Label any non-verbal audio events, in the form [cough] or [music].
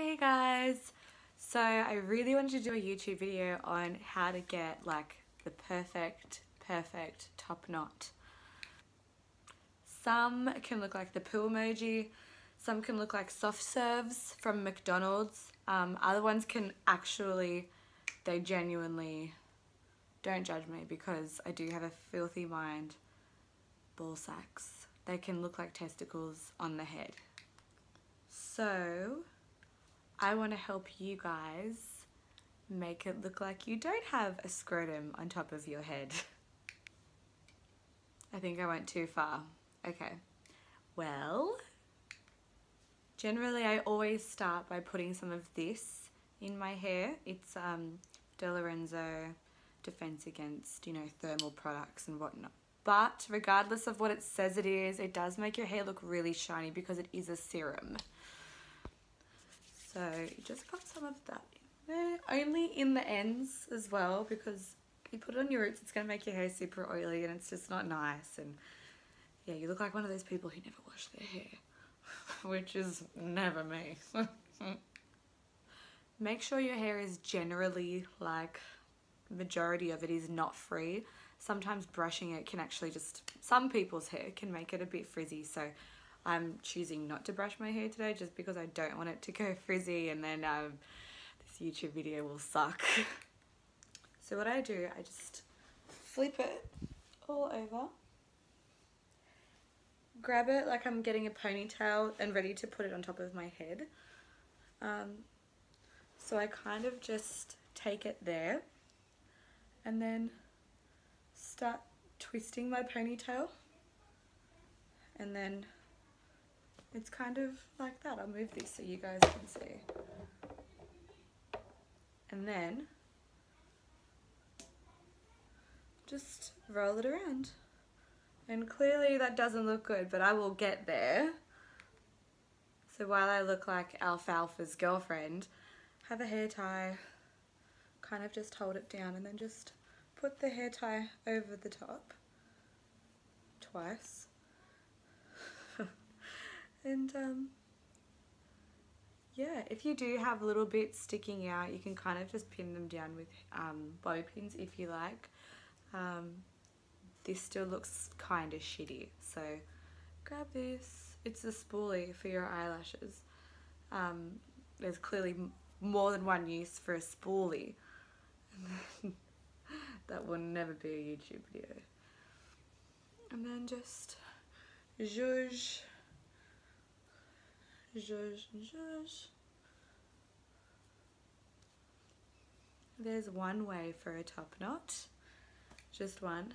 Hey guys! So I really wanted to do a YouTube video on how to get like the perfect, perfect top knot. Some can look like the poo emoji, some can look like soft serves from McDonald's, um, other ones can actually, they genuinely, don't judge me because I do have a filthy mind, ball sacks. They can look like testicles on the head. So I want to help you guys make it look like you don't have a scrotum on top of your head. [laughs] I think I went too far. Okay. Well, generally I always start by putting some of this in my hair. It's um, De Lorenzo Defense Against, you know, thermal products and whatnot. But regardless of what it says it is, it does make your hair look really shiny because it is a serum. So you just put some of that in there, only in the ends as well because if you put it on your roots it's going to make your hair super oily and it's just not nice. And yeah you look like one of those people who never wash their hair [laughs] which is never me. [laughs] make sure your hair is generally like majority of it is not free. Sometimes brushing it can actually just some people's hair can make it a bit frizzy. So I'm choosing not to brush my hair today just because I don't want it to go [laughs] frizzy and then um, this YouTube video will suck. [laughs] so what I do, I just flip it all over, grab it like I'm getting a ponytail and ready to put it on top of my head. Um, so I kind of just take it there and then start twisting my ponytail and then it's kind of like that. I'll move this so you guys can see. And then just roll it around. And clearly that doesn't look good, but I will get there. So while I look like Alfalfa's girlfriend, have a hair tie, kind of just hold it down and then just put the hair tie over the top twice and um, yeah, if you do have little bits sticking out, you can kind of just pin them down with um, bow pins if you like. Um, this still looks kind of shitty, so grab this. It's a spoolie for your eyelashes. Um, there's clearly more than one use for a spoolie. [laughs] that will never be a YouTube video. And then just zhuzh zhuzh, zhuzh. There's one way for a top knot, just one.